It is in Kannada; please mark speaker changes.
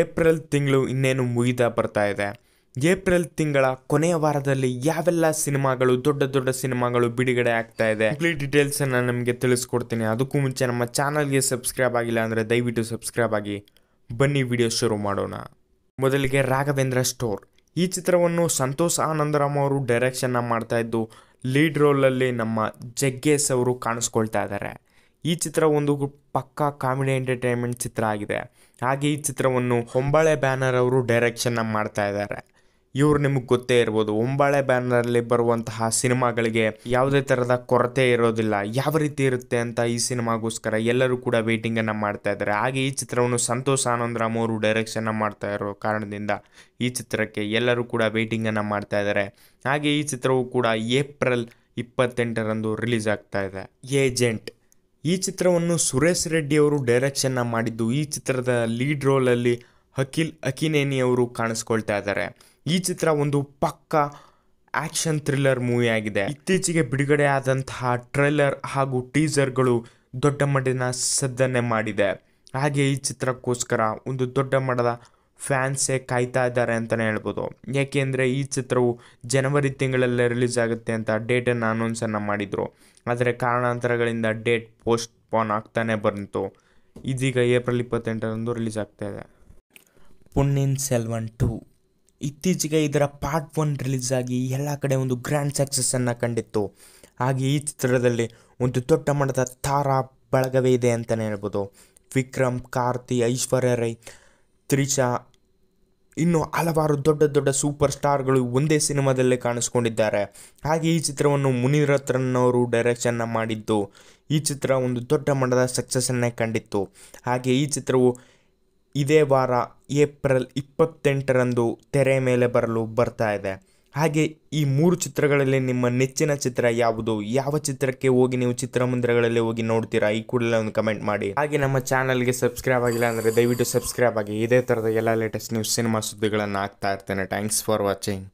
Speaker 1: ಏಪ್ರಿಲ್ ತಿಂಗಳು ಇನ್ನೇನು ಮುಗಿತಾ ಬರ್ತಾ ಇದೆ. ಏಪ್ರಿಲ್ ತಿಂಗಳ ಕೊನೆಯ ವಾರದಲ್ಲಿ ಯಾವೆಲ್ಲ ಸಿನಿಮಾಗಳು, ದೊಡ್ಡ ದೊಡ್ಡ ಸಿನಿಮಾಗಳು ಬಿಡುಗಡೆ ಆಗ್ತಾ ಇದೆ? ಡೀಟೇಲ್ಸ್ ಅನ್ನ ನಮಗೆ ತಿಳಿಸ್ಕೊಡ್ತೀನಿ. ಅದಕ್ಕೂ ಮುಂಚೆ ನಮ್ಮ ಚಾನಲ್ಗೆ ಸಬ್ಸ್ಕ್ರೈಬ್ ಆಗಿಲ್ಲ ಅಂದರೆ ದಯವಿಟ್ಟು ಸಬ್ಸ್ಕ್ರೈಬ್ ಆಗಿ. ಬನ್ನಿ ವಿಡಿಯೋ ಶುರು ಮಾಡೋಣ. ಮೊದಲಿಗೆ ರಾಘವೇಂದ್ರ ಸ್ಟೋರ್. ಈ ಚಿತ್ರವನ್ನು ಸಂತೋಷ್ ಆನಂದರಾಮ್ ಅವರು ಡೈರೆಕ್ಷನ್ನ ಮಾಡ್ತಾ ಇದ್ದು ಲೀಡ್ ರೋಲಲ್ಲಿ ನಮ್ಮ ಜಗ್ಗೇಶ್ ಅವರು ಕಾಣಿಸ್ಕೊಳ್ತಾ ಇದ್ದಾರೆ. ಈ ಚಿತ್ರ ಒಂದು ಪಕ್ಕಾ ಕಾಮಿಡಿ ಎಂಟರ್ಟೈನ್ಮೆಂಟ್ ಚಿತ್ರ ಆಗಿದೆ. ಹಾಗೆ ಈ ಚಿತ್ರವನ್ನು ಹೊಂಬಾಳೆ ಬ್ಯಾನರ್ ಅವರು ಡೈರೆಕ್ಷನ್ನ ಮಾಡ್ತಾ ಇದ್ದಾರೆ. ಇವರು ನಿಮಗೆ ಗೊತ್ತೇ ಇರ್ಬೋದು ಹೊಂಬಾಳೆ ಬ್ಯಾನರಲ್ಲಿ ಬರುವಂತಹ ಸಿನಿಮಾಗಳಿಗೆ ಯಾವುದೇ ಥರದ ಕೊರತೆ ಇರೋದಿಲ್ಲ. ಯಾವ ರೀತಿ ಇರುತ್ತೆ ಅಂತ ಈ ಸಿನಿಮಾಗೋಸ್ಕರ ಎಲ್ಲರೂ ಕೂಡ ವೇಟಿಂಗನ್ನು ಮಾಡ್ತಾ ಇದ್ದಾರೆ. ಹಾಗೆ ಈ ಚಿತ್ರವನ್ನು ಸಂತೋಷ್ ಆನಂದರಾಮ್ ಅವರು ಡೈರೆಕ್ಷನ್ನ ಮಾಡ್ತಾ ಇರೋ ಕಾರಣದಿಂದ ಈ ಚಿತ್ರಕ್ಕೆ ಎಲ್ಲರೂ ಕೂಡ ವೇಟಿಂಗನ್ನು ಮಾಡ್ತಾ ಇದ್ದಾರೆ. ಹಾಗೆ ಈ ಚಿತ್ರವು ಕೂಡ ಏಪ್ರಿಲ್ ಇಪ್ಪತ್ತೆಂಟರಂದು ರಿಲೀಸ್ ಆಗ್ತಾ ಇದೆ. ಏಜೆಂಟ್. ಈ ಚಿತ್ರವನ್ನು ಸುರೇಶ್ ರೆಡ್ಡಿ ಅವರು ಡೈರೆಕ್ಷನ್ನ ಮಾಡಿದ್ದು. ಈ ಚಿತ್ರದ ಲೀಡ್ ರೋಲಲ್ಲಿ ಅಖಿಲ್ ಅಕಿನೇನಿ ಅವರು ಕಾಣಿಸ್ಕೊಳ್ತಾ ಇದ್ದಾರೆ. ಈ ಚಿತ್ರ ಒಂದು ಪಕ್ಕ ಆಕ್ಷನ್ ಥ್ರಿಲ್ಲರ್ ಮೂವಿ ಆಗಿದೆ. ಇತ್ತೀಚೆಗೆ ಬಿಡುಗಡೆ ಆದಂತಹ ಟ್ರೈಲರ್ ಹಾಗೂ ಟೀಸರ್ಗಳು ದೊಡ್ಡ ಮಟ್ಟಿನ ಸದ್ದನ್ನೇ ಮಾಡಿದೆ. ಹಾಗೆ ಈ ಚಿತ್ರಕ್ಕೋಸ್ಕರ ಒಂದು ದೊಡ್ಡ ಮಟ್ಟದ ಫ್ಯಾನ್ಸೇ ಕಾಯ್ತಾ ಇದ್ದಾರೆ ಅಂತಲೇ ಹೇಳ್ಬೋದು. ಏಕೆಂದರೆ ಈ ಚಿತ್ರವು ಜನವರಿ ತಿಂಗಳಲ್ಲೇ ರಿಲೀಸ್ ಆಗುತ್ತೆ ಅಂತ ಡೇಟನ್ನು ಅನೌನ್ಸನ್ನು ಮಾಡಿದರು. ಆದರೆ ಕಾರಣಾಂತರಗಳಿಂದ ಡೇಟ್ ಪೋಸ್ಟ್ ಪೋನ್ ಆಗ್ತಾನೆ ಬಂತು. ಇದೀಗ ಏಪ್ರಿಲ್ ಇಪ್ಪತ್ತೆಂಟರಂದು ರಿಲೀಸ್ ಆಗ್ತಾ ಇದೆ. ಪುಣ್ಯನ್ ಸೆಲ್ವನ್ ಟು. ಇತ್ತೀಚೆಗೆ ಇದರ ಪಾರ್ಟ್ ಒನ್ ರಿಲೀಸ್ ಆಗಿ ಎಲ್ಲ ಕಡೆ ಒಂದು ಗ್ರ್ಯಾಂಡ್ ಸಕ್ಸಸ್ಸನ್ನು ಕಂಡಿತ್ತು. ಹಾಗೆ ಈ ಚಿತ್ರದಲ್ಲಿ ಒಂದು ದೊಡ್ಡ ಮಟ್ಟದ ತಾರಾ ಬಳಗವೇ ಇದೆ ಅಂತಲೇ ಹೇಳ್ಬೋದು. ವಿಕ್ರಮ್, ಕಾರ್ತಿ, ಐಶ್ವರ್ಯ ರೈ ತ್ರಿಷಾ. ಇನ್ನು ಹಲವಾರು ದೊಡ್ಡ ದೊಡ್ಡ ಸೂಪರ್ ಸ್ಟಾರ್ಗಳು ಒಂದೇ ಸಿನಿಮಾದಲ್ಲೇ ಕಾಣಿಸ್ಕೊಂಡಿದ್ದಾರೆ. ಹಾಗೆ ಈ ಚಿತ್ರವನ್ನು ಮುನಿರತ್ನ ಅವರು ಡೈರೆಕ್ಷನ್ನ ಮಾಡಿದ್ದು. ಈ ಚಿತ್ರ ಒಂದು ದೊಡ್ಡ ಮಟ್ಟದ ಸಕ್ಸಸ್ಸನ್ನೇ ಕಂಡಿತ್ತು. ಹಾಗೆ ಈ ಚಿತ್ರವು ಇದೇ ವಾರ ಏಪ್ರಿಲ್ ಇಪ್ಪತ್ತೆಂಟರಂದು ತೆರೆ ಮೇಲೆ ಬರಲು ಬರ್ತಾ ಇದೆ. ಹಾಗೆ ಈ ಮೂರು ಚಿತ್ರಗಳಲ್ಲಿ ನಿಮ್ಮ ನೆಚ್ಚಿನ ಚಿತ್ರ ಯಾವುದು? ಯಾವ ಚಿತ್ರಕ್ಕೆ ಹೋಗಿ ನೀವು ಚಿತ್ರಮಂದಿರಗಳಲ್ಲಿ ಹೋಗಿ ನೋಡ್ತೀರಾ? ಈ ಕೂಡಲೇ ಒಂದು ಕಮೆಂಟ್ ಮಾಡಿ. ಹಾಗೆ ನಮ್ಮ ಚಾನಲ್ಗೆ ಸಬ್ಸ್ಕ್ರೈಬ್ ಆಗಿಲ್ಲ ಅಂದರೆ ದಯವಿಟ್ಟು ಸಬ್ಸ್ಕ್ರೈಬ್ ಆಗಿ. ಇದೇ ಥರದ ಎಲ್ಲ ಲೇಟೆಸ್ಟ್ ನ್ಯೂಸ್ ಸಿನಿಮಾ ಸುದ್ದಿಗಳನ್ನು ಹಾಕ್ತಾ ಇರ್ತೇನೆ. Thanks for watching